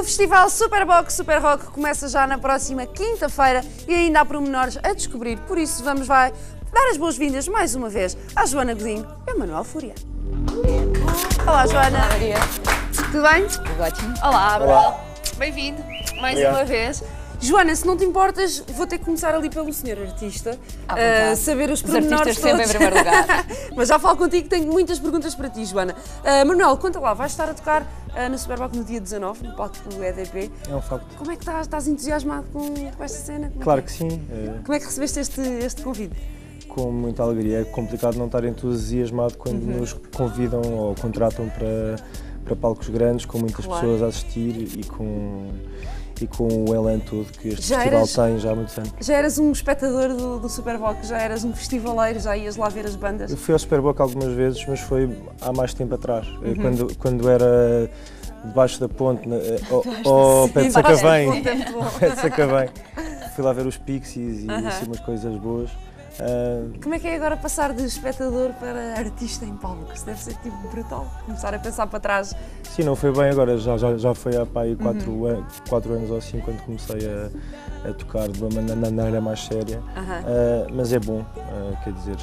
O Festival Superbox Super Rock começa já na próxima quinta-feira e ainda há pormenores a descobrir, por isso vamos vai dar as boas-vindas mais uma vez à Joana Godinho e ao Manuel Fúria. Olá, Joana. Olá, Maria. Tudo bem? Tudo ótimo. Olá, Manuel. Bem-vindo mais Obrigado. uma vez. Joana, se não te importas, vou ter que começar ali pelo senhor artista, a saber os Os pormenores artistas sempre em todos. primeiro lugar. Mas já falo contigo, tenho muitas perguntas para ti, Joana. Ah, Manuel, conta lá, vais estar a tocar ah, na Superboc no dia 19, no palco do EDP. É um facto. Como é que estás? Estás entusiasmado com, com esta cena? Como é Claro que que sim, Como é que recebeste este, este convite? com muita alegria. É complicado não estar entusiasmado quando Uhum. nos convidam ou contratam para, para palcos grandes, com muitas Claro. pessoas a assistir e com, e com o elan todo que este Já festival eras- tem já há muitos anos. Já eras um espectador do, do Superboc, já eras um festivaleiro, já ias lá ver as bandas? Eu fui ao Superboc algumas vezes, mas foi há mais tempo atrás, eh, Uhum. quando, quando era debaixo da ponte, na- ao, pé de Sacavém. Fui lá ver os Pixies e Aham. assim umas coisas boas. Ah, Como é que é agora passar de espectador para artista em palco? Isso deve ser tipo brutal, começar a pensar para trás. Sim, não foi bem agora, já, já, já foi há pá, aí quatro, Uhum. an- quatro anos ou assim quando comecei a, a tocar de uma maneira mais séria. Aham. Ah, mas é bom, ah, quer dizer,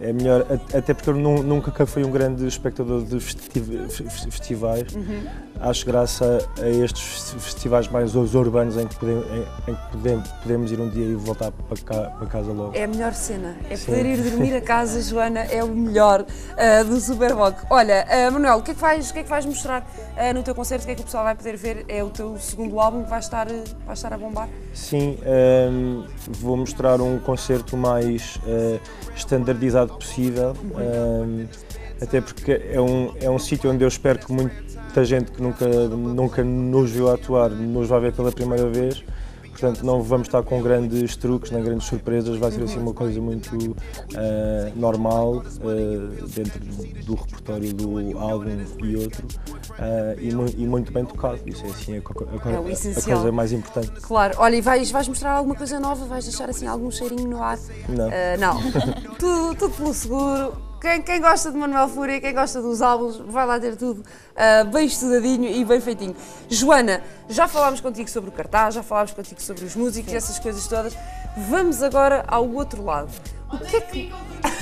é melhor, até porque eu nu- nunca fui um grande espectador de festiv- fe- festivais. Uhum. Acho graça a estes festi- festivais mais ur- urbanos em que, podemos, em, que podemos, podemos ir um dia e voltar para, cá, para casa logo. É melhor cena. É Sim. poder ir dormir a casa, Joana, é o melhor ah, do Superboc. Olha, ah, Manuel, o que, é que vais, o que é que vais mostrar ah, no teu concerto? O que é que o pessoal vai poder ver? É o teu segundo álbum que vai estar, vai estar a bombar? Sim, ehm, vou mostrar um concerto mais eh, standardizado possível, ehm, até porque é um, é um sítio onde eu espero que muita gente que nunca, nunca nos viu atuar nos vai ver pela primeira vez. Portanto, não vamos estar com grandes truques nem grandes surpresas, vai ser assim uma coisa muito eh, normal eh, dentro do repertório do álbum e outro eh, e, mu- e muito bem tocado. Isso é assim a, a É a coisa mais importante. Claro. Olha, e vais, vais mostrar alguma coisa nova? Vais deixar assim algum cheirinho no ar? Não. Não. tudo, tudo pelo seguro. Quem, quem gosta de Manuel Fúria, quem gosta dos álbuns, vai lá ter tudo ah, bem estudadinho e bem feitinho. Joana, já falámos contigo sobre o cartaz, já falámos contigo sobre os músicos, essas coisas todas. Vamos agora ao outro lado. O que é que.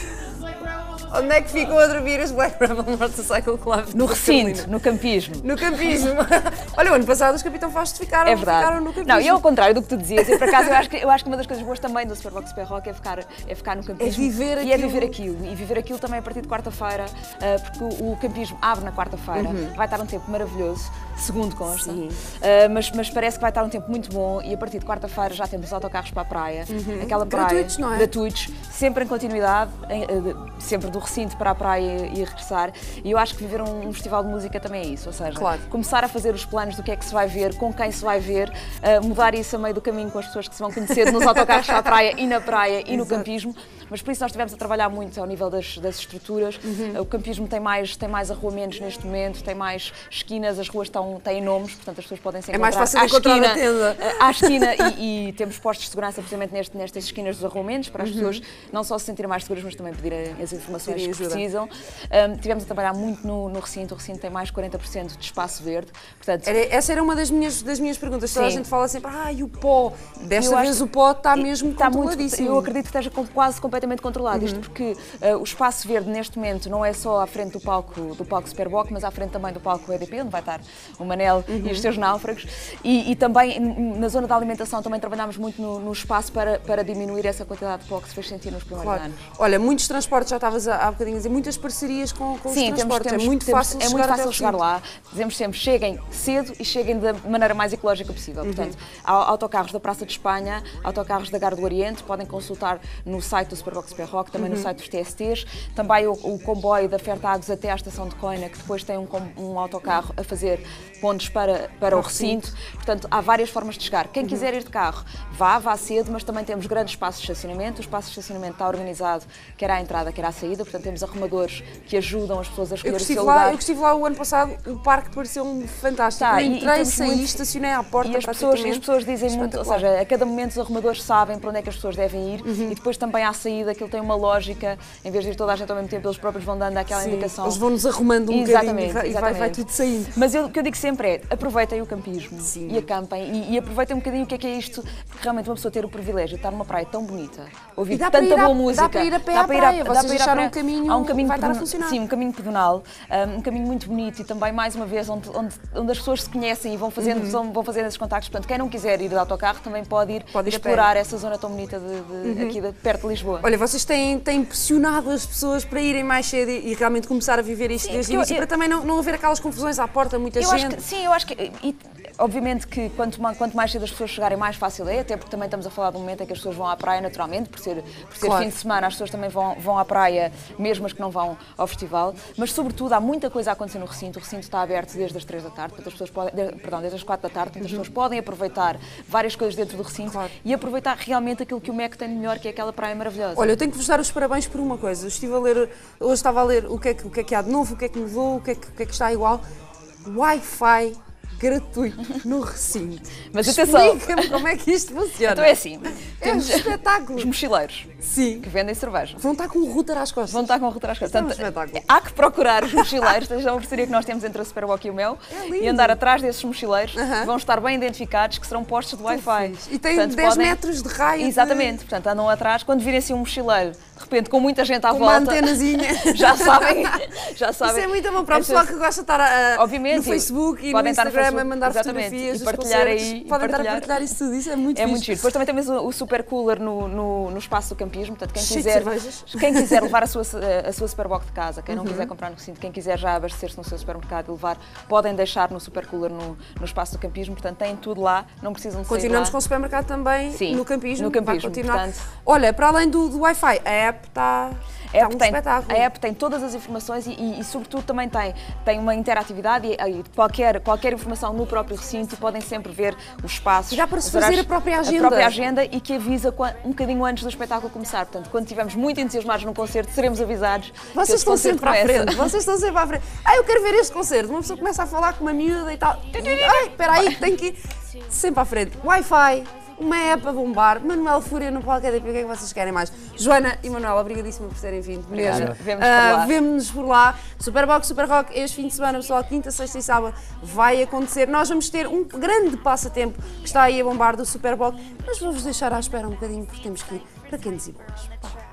Onde é que ficam a dormir os Black Rebel Motorcycle Club? No recinto, no campismo. No campismo. Olha, o ano passado os Capitão Fausto ficaram, É verdade. ficaram no campismo. Não, e ao contrário do que tu dizias, eu por acaso eu acho que, eu acho que uma das coisas boas também do Superbox Super Rock é ficar, é ficar no campismo. É viver E é aquilo. viver aquilo. E viver aquilo também a partir de quarta-feira, ah, porque o, o campismo abre na quarta-feira. Vai estar um tempo maravilhoso, segundo consta. Uhum. Ah, mas, mas parece que vai estar um tempo muito bom e a partir de quarta-feira já temos autocarros para a praia. Aquela praia. Uhum. Gratuitos, não é? Gratuitos, sempre em continuidade, em, de- sempre do recinto para a praia e regressar. E eu acho que viver um, um festival de música também é isso. Ou seja, Claro. começar a fazer os planos do que é que se vai ver, com quem se vai ver, uh, mudar isso a meio do caminho com as pessoas que se vão conhecer nos autocarros para a praia e na praia e no Exato. campismo. Mas por isso nós estivemos a trabalhar muito ao nível das, das estruturas. Uhum. Uh, O campismo tem mais, tem mais arruamentos neste momento, tem mais esquinas, as ruas estão, têm nomes, portanto as pessoas podem se É encontrar mais fácil à encontrar esquina, a tenda. uh, à esquina e, e temos postos de segurança precisamente neste, nestas esquinas dos arruamentos para as Uhum. pessoas não só se sentirem mais seguras, mas também pedirem as informações Pedirem que precisam. Um, tivemos a trabalhar muito no, no recinto, o recinto tem mais 40% de espaço verde, portanto Era- essa era uma das minhas, das minhas perguntas. Toda a Sim. gente fala sempre, ah, e o pó? Desta Eu vez acho- o pó está mesmo Está muito, eu acredito que esteja quase completamente controlado. Uhum. Isto porque eh, o espaço verde neste momento não é só à frente do palco do palco Superboc, mas à frente também do palco EDP, onde vai estar o Manel Uhum. e os seus náufragos. E, e também na zona da alimentação também trabalhámos muito no, no espaço para, para diminuir essa quantidade de pó que se fez sentir nos primeiros Claro. anos. Olha, muitos transportes, já estavas há bocadinho a dizer, muitas parcerias com, com os Sim, temos, transportes. temos, é muito temos- fácil é chegar muito fácil chegar lá. Dizemos sempre, cheguem cedo e cheguem da maneira mais ecológica possível. Uhum. Portanto, há autocarros da Praça de Espanha, autocarros da Gar do Oriente, podem consultar no site do Superbox Super Rock, também Uhum. no site dos TSTs. Também o, o comboio da Fertagos até à estação de Coina, que depois tem um, um autocarro a fazer pontos para, para o recinto. Portanto, há várias formas de chegar. Uhum. Quem quiser ir de carro, vá, vá cedo, mas também temos grandes espaços de estacionamento. O espaço de estacionamento está organizado quer à entrada, quer à saída. Portanto, temos arrumadores que ajudam as pessoas a escolher o seu lá, lugar. eu estive lá o ano passado, o parque pareceu-me fantástico. Tá, eu e- e entrei, temos saí, muito- estacionei à porta E as pessoas, e as pessoas dizem muito, ou seja, a cada momento os arrumadores sabem para onde é que as pessoas devem ir Uhum. e depois também à saída aquilo tem uma lógica, em vez de ir toda a gente ao mesmo tempo, eles próprios vão dando aquela Sim, indicação. Eles vão-nos arrumando um Exatamente, bocadinho e vai, e vai, vai exatamente. tudo saindo. Mas eu, o que eu digo sempre é, aproveitem o campismo Sim. e acampem e, e aproveitem um bocadinho o que é que é isto, porque realmente uma pessoa ter o privilégio de estar numa praia tão bonita, ouvir tanta ir a- boa dá música. para ir a pé dá para ir praia, dá para ir acharam praia. um caminho- Há um caminho vai estar a pedonal- funcionar. Sim, um caminho pedonal, um, um caminho muito bonito e também, mais uma vez, onde, onde, onde as pessoas se conhecem e vão fazendo, vão, vão fazendo esses contactos. Portanto, quem não quiser ir de autocarro também pode ir Uhum. Pode ir a. Uhum. explorar essa zona tão bonita de, de- aqui de, perto de Lisboa. Olha, vocês têm, têm impressionado as pessoas para irem mais cedo e, e realmente começar a viver isto Sim, desde o início, eu- para também não, não haver aquelas confusões à porta, muita gente. que, sim, eu acho que. e, obviamente que quanto mais, quanto mais cedo as pessoas chegarem, mais fácil é, até porque também estamos a falar de um momento em que as pessoas vão à praia naturalmente, por ser, por ser Claro. fim de semana, as pessoas também vão, vão à praia, mesmo as que não vão ao festival. Mas, sobretudo, há muita coisa a acontecer no recinto. O recinto está aberto desde as 3 da tarde, portanto, as pessoas podem, de- perdão, desde as 4 da tarde, portanto, as pessoas podem aproveitar várias coisas dentro do recinto Uhum. Claro. e aproveitar realmente aquilo que o MEC tem de melhor, que é aquela praia maravilhosa. Olha, eu tenho que vos dar os parabéns por uma coisa. Eu estive a ler, hoje estava a ler o que é que, o que, é que há de novo, o que é que mudou, o que é que, o que, é que está igual. Wi-Fi gratuito no recinto. Mas atenção. Explica-me como é que isto funciona. Então é assim: É um temos espetáculo. os mochileiros Sim. que vendem cerveja. Vão estar com um router às costas. Vão estar com o router às costas. Isto é um Portanto, espetáculo. há que procurar os mochileiros, tens a parceria que nós temos entre a Superwalk e o Mel, É lindo. e andar atrás desses mochileiros, Aham. que vão estar bem identificados, que serão postos de Wi-Fi. E Portanto, 10 podem- metros de raio. de- Exatamente, portanto andam atrás, quando virem assim um mochileiro, de repente com muita gente à Com uma volta, antenazinha. já sabem, já Isso sabem. é muito bom para o pessoal que gosta de estar a- a- Obviamente, no Facebook e no Instagram a mandar exatamente, fotografias e partilhar aí, Podem estar a partilhar. isso tudo, isso é muito É fixe. muito giro. Depois também temos o, o super cooler no, no, no espaço do campismo, portanto, quem quiser, cervejas. quem quiser levar a sua, a sua superbox de casa, quem Uhum. não quiser comprar no recinto, quem quiser já abastecer-se no seu supermercado e levar, podem deixar no super cooler no, no espaço do campismo, portanto, têm tudo lá, não precisam de Continuamos com o supermercado também Sim, no campismo. no campismo, portanto. Olha, para além do, do Wi-Fi, a app está A app, um tem, espetáculo. a app tem todas as informações e, e- e, sobretudo, também tem, tem uma interatividade e, e qualquer, qualquer informação no próprio recinto podem sempre ver os espaços. Dá para se fazer a própria agenda. A própria agenda e que avisa um bocadinho antes do espetáculo começar. Portanto, quando estivermos muito entusiasmados num concerto, seremos avisados. Vocês estão sempre à frente, vocês estão sempre à frente. Ah, eu quero ver este concerto. Uma pessoa começa a falar com uma miúda e tal. Ai, espera aí, tem que ir. Sempre à frente. Wi-Fi, uma app a bombar. Manuel Fúria no palco EDP, o que é que vocês querem mais? Joana e Manuel, obrigadíssima por terem vindo. Mesmo. Vemo-nos por Ah, lá. Vemo-nos por lá. Superbox, Super Rock, este fim de semana, pessoal, quinta, sexta e sábado, vai acontecer. Nós vamos ter um grande passatempo que está aí a bombar do Superbox, mas vou-vos deixar à espera um bocadinho porque temos que ir para Quentes e Boas. Pá.